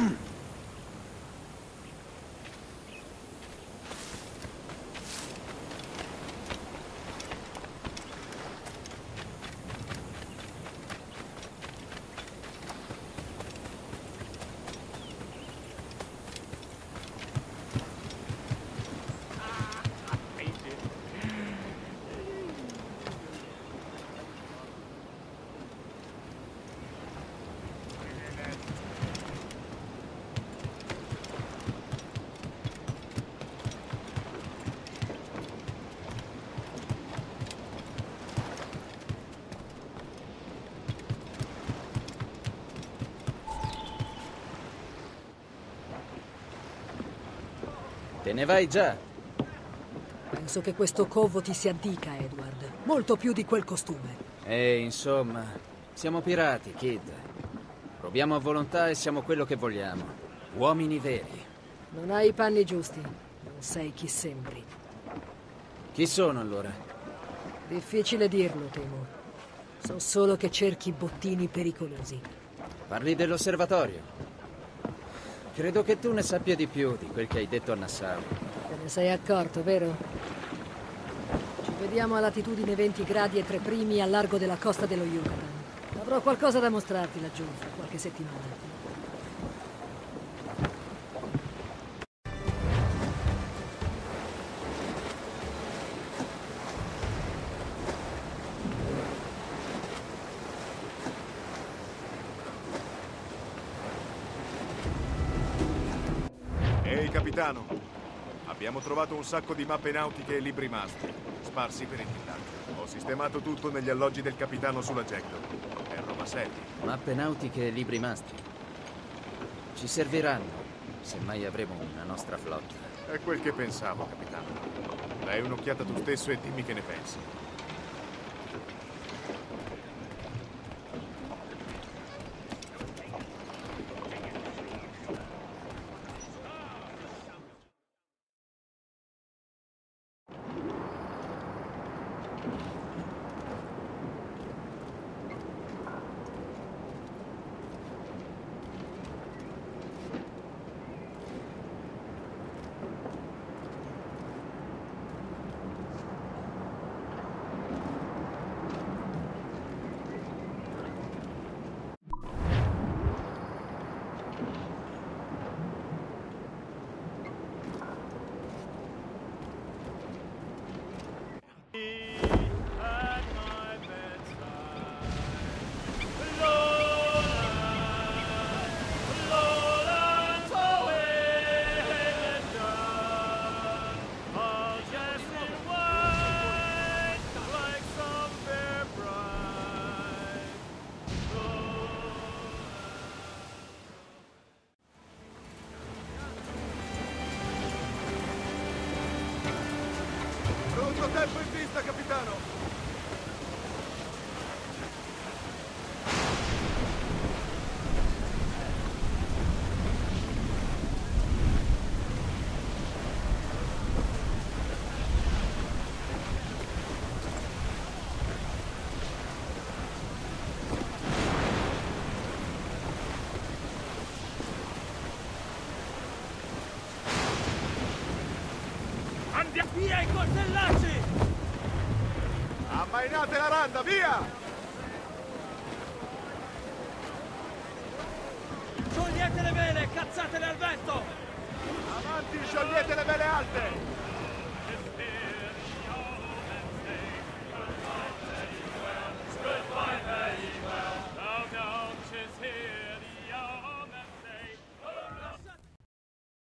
Mm-hmm. Te ne vai già. Penso che questo covo ti si addica, Edward. Molto più di quel costume. E insomma, siamo pirati, Kid. Proviamo a volontà e siamo quello che vogliamo. Uomini veri. Non hai i panni giusti. Non sei chi sembri. Chi sono allora? Difficile dirlo, temo. So solo che cerchi bottini pericolosi. Parli dell'osservatorio. Credo che tu ne sappia di più di quel che hai detto a Nassau. Te ne sei accorto, vero? Ci vediamo a latitudine 20 gradi e 3 primi al largo della costa dello Yucatan. Avrò qualcosa da mostrarti laggiù fra qualche settimana. Capitano. Abbiamo trovato un sacco di mappe nautiche e libri mastri, sparsi per il villaggio. Ho sistemato tutto negli alloggi del capitano sulla Jackdaw. È roba seria. Mappe nautiche e libri mastri. Ci serviranno, se mai avremo una nostra flotta. È quel che pensavo, capitano. Dai un'occhiata tu stesso e dimmi che ne pensi. Pronto tempo in vista, capitano! Via i coltellacci! Ammainate la randa, via! Togliete le vele, cazzatele al vento! Avanti, sciogliete le vele alte!